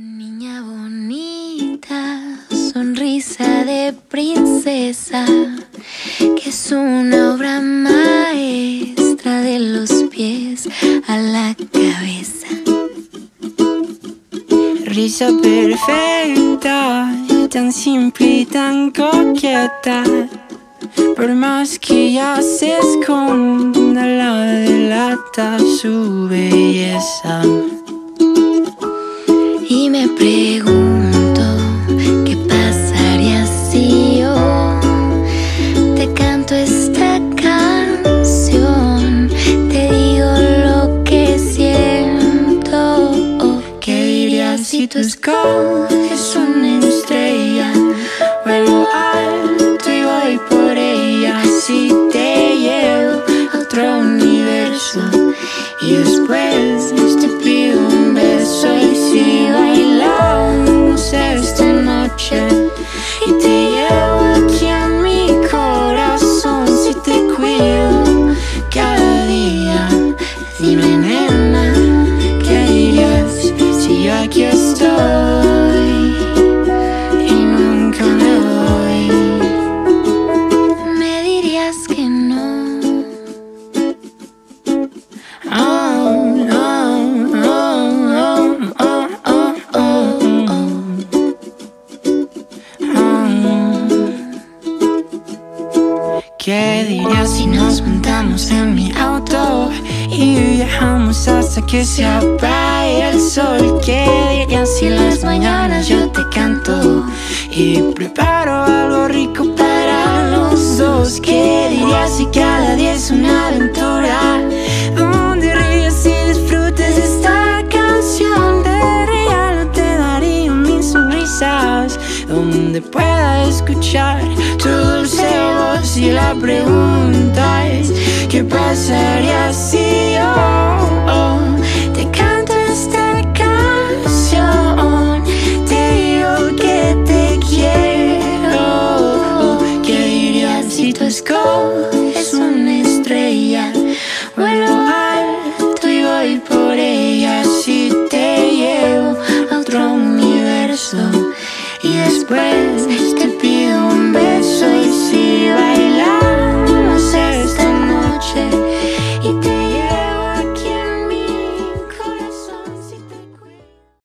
Niña bonita, sonrisa de princesa, que es una obra maestra de los pies a la cabeza. Risa perfecta, tan simple y tan coqueta. Por más que ya se esconda, la delata su belleza. Y me pregunto qué pasaría si yo te canto esta canción, te digo lo que siento. ¿Qué dirías si tú escoges una estrella? Vuelo alto y voy por ella. Si te llevo a otro universo y después si bailamos esta noche y te llevo aquí a mi corazón si te cuido cada día. Dime nena, ¿qué dirías si yo aquí estoy y nunca me voy? Me dirías que no. ¿Qué dirías si nos montamos en mi auto y viajamos hasta que se apague el sol? ¿Qué dirías si las mañanas yo te canto y preparo algo rico para los dos? ¿Qué dirías si cada día es una Donde pueda escuchar tu dulce voz y la pregunta es ¿Qué pasaría si